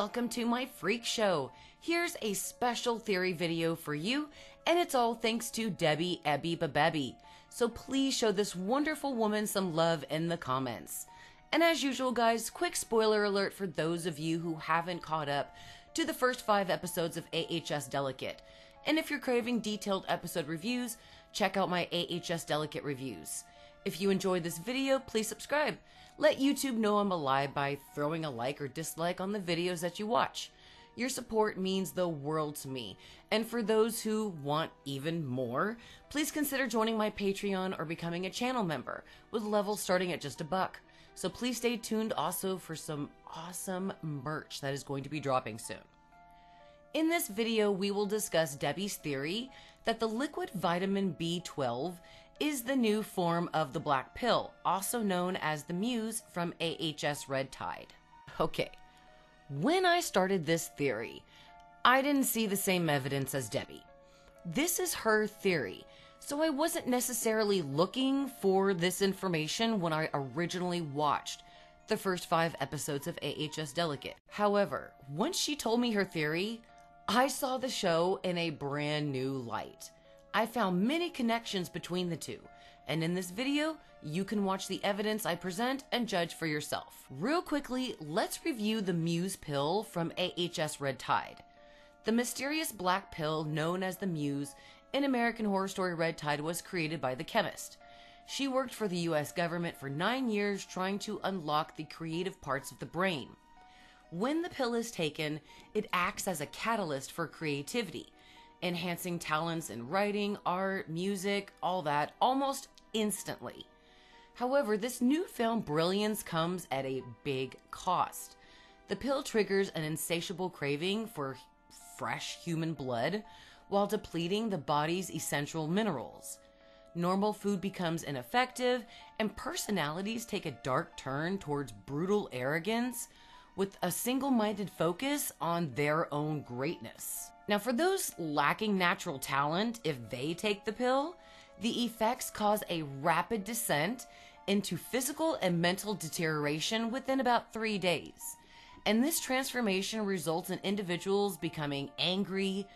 welcome to my freak show. Here's a special theory video for you, and it's all thanks to Debbie Ebby Babebby. So please show this wonderful woman some love in the comments. And as usual, guys, quick spoiler alert for those of you who haven't caught up to the first five episodes of AHS Delicate. And if you're craving detailed episode reviews, check out my AHS Delicate reviews. If you enjoyed this video, please subscribe. Let YouTube know I'm alive by throwing a like or dislike on the videos that you watch. Your support means the world to me. And for those who want even more, please consider joining my Patreon or becoming a channel member, with levels starting at just a buck. So please stay tuned also for some awesome merch that is going to be dropping soon. In this video, we will discuss Debbie's theory that the liquid vitamin B12 is the new form of the black pill, also known as the Muse from AHS Red Tide. Okay, when I started this theory, I didn't see the same evidence as Debbie. This is her theory, so I wasn't necessarily looking for this information when I originally watched the first five episodes of AHS Delicate. However, once she told me her theory, I saw the show in a brand new light. I found many connections between the two, and in this video, you can watch the evidence I present and judge for yourself. Real quickly, let's review the Muse pill from AHS Red Tide. The mysterious black pill known as the Muse in American Horror Story Red Tide was created by the chemist. She worked for the US government for nine years trying to unlock the creative parts of the brain. When the pill is taken, it acts as a catalyst for creativity enhancing talents in writing, art, music, all that almost instantly. However, this newfound brilliance comes at a big cost. The pill triggers an insatiable craving for fresh human blood while depleting the body's essential minerals. Normal food becomes ineffective, and personalities take a dark turn towards brutal arrogance with a single minded focus on their own greatness. Now, for those lacking natural talent, if they take the pill, the effects cause a rapid descent into physical and mental deterioration within about three days. And this transformation results in individuals becoming angry,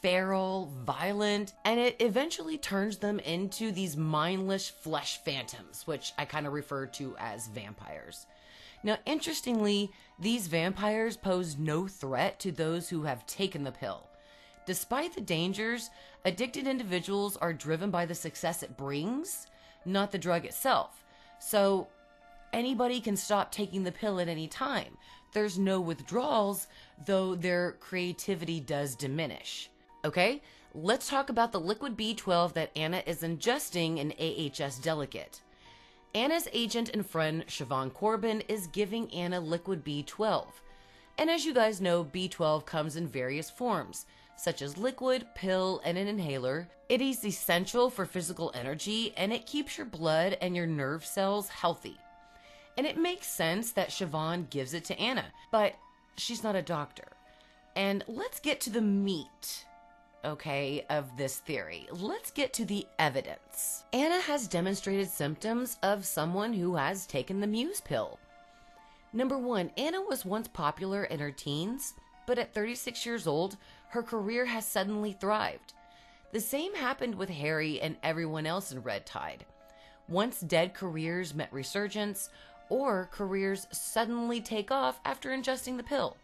feral, violent, and it eventually turns them into these mindless flesh phantoms, which I kind of refer to as vampires. Now, interestingly, these vampires pose no threat to those who have taken the pill. Despite the dangers, addicted individuals are driven by the success it brings, not the drug itself. So anybody can stop taking the pill at any time. There's no withdrawals, though their creativity does diminish. Okay, let's talk about the liquid B12 that Anna is ingesting in AHS Delicate. Anna's agent and friend Siobhan Corbin is giving Anna liquid B12. And as you guys know, B12 comes in various forms such as liquid, pill, and an inhaler. It is essential for physical energy and it keeps your blood and your nerve cells healthy. And it makes sense that Siobhan gives it to Anna, but she's not a doctor. And let's get to the meat, okay, of this theory. Let's get to the evidence. Anna has demonstrated symptoms of someone who has taken the Muse pill. Number one, Anna was once popular in her teens, but at 36 years old, her career has suddenly thrived. The same happened with Harry and everyone else in Red Tide. Once dead careers met resurgence, or careers suddenly take off after ingesting the pill.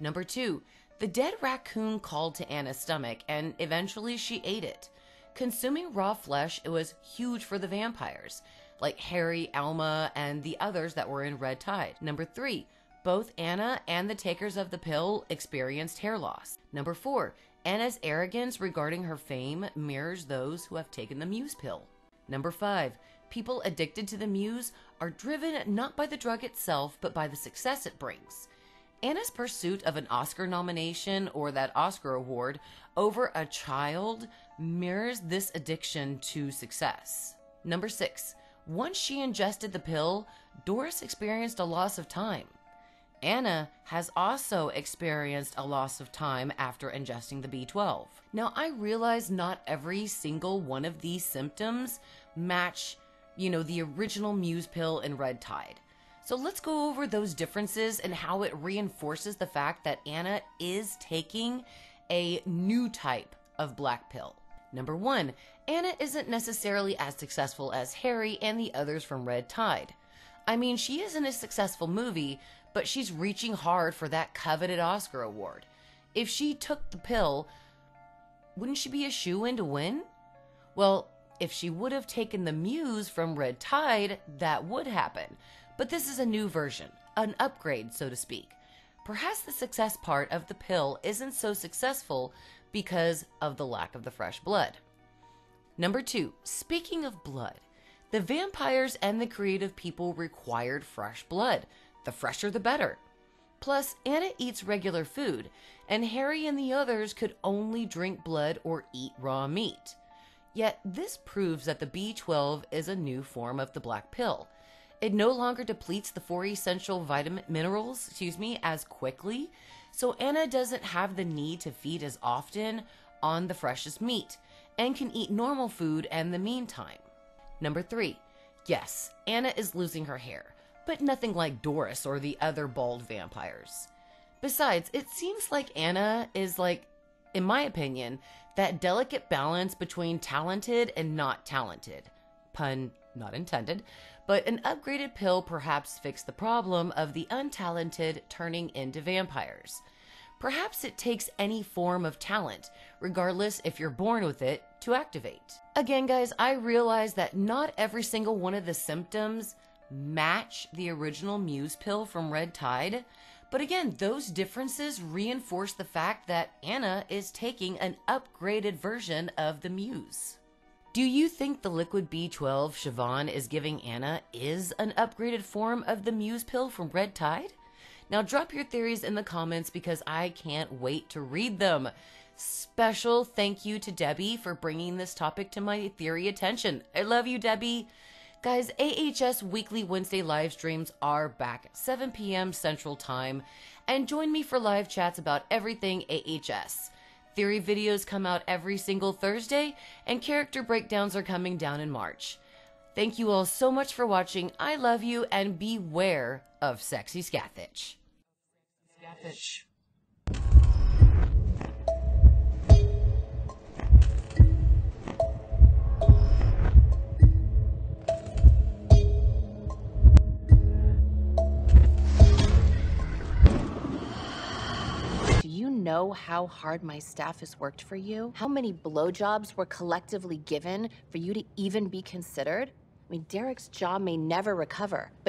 Number two, the dead raccoon called to Anna's stomach and eventually she ate it. Consuming raw flesh, it was huge for the vampires, like Harry, Alma, and the others that were in Red Tide. Number three, both Anna and the takers of the pill experienced hair loss. Number four, Anna's arrogance regarding her fame mirrors those who have taken the Muse pill. Number five, people addicted to the Muse are driven not by the drug itself, but by the success it brings. Anna's pursuit of an Oscar nomination or that Oscar award over a child mirrors this addiction to success. Number six, once she ingested the pill, Doris experienced a loss of time. Anna has also experienced a loss of time after ingesting the B12. Now, I realize not every single one of these symptoms match, you know, the original Muse pill in Red Tide. So let's go over those differences and how it reinforces the fact that Anna is taking a new type of black pill. Number one, Anna isn't necessarily as successful as Harry and the others from Red Tide. I mean, she isn't a successful movie, but she's reaching hard for that coveted Oscar award. If she took the pill, wouldn't she be a shoe in to win? Well, if she would have taken the Muse from Red Tide, that would happen. But this is a new version, an upgrade, so to speak. Perhaps the success part of the pill isn't so successful because of the lack of the fresh blood. Number two, speaking of blood, the vampires and the creative people required fresh blood. The fresher, the better. Plus, Anna eats regular food, and Harry and the others could only drink blood or eat raw meat. Yet, this proves that the B12 is a new form of the black pill. It no longer depletes the four essential vitamin minerals, excuse me, as quickly, so Anna doesn't have the need to feed as often on the freshest meat and can eat normal food in the meantime. Number 3. Yes, Anna is losing her hair, but nothing like Doris or the other bald vampires. Besides, it seems like Anna is like in my opinion, that delicate balance between talented and not talented. Pun not intended, but an upgraded pill perhaps fixed the problem of the untalented turning into vampires. Perhaps it takes any form of talent, regardless if you're born with it, to activate. Again, guys, I realize that not every single one of the symptoms match the original Muse pill from Red Tide, but again, those differences reinforce the fact that Anna is taking an upgraded version of the Muse. Do you think the liquid B12 Siobhan is giving Anna is an upgraded form of the Muse pill from Red Tide? Now drop your theories in the comments because I can't wait to read them. Special thank you to Debbie for bringing this topic to my theory attention. I love you, Debbie. Guys, AHS weekly Wednesday live streams are back at 7 p.m. Central Time, and join me for live chats about everything AHS. Theory videos come out every single Thursday, and character breakdowns are coming down in March. Thank you all so much for watching. I love you, and beware of sexy Scathach. Scathach. Know how hard my staff has worked for you? How many blowjobs were collectively given for you to even be considered? I mean, Derek's jaw may never recover, but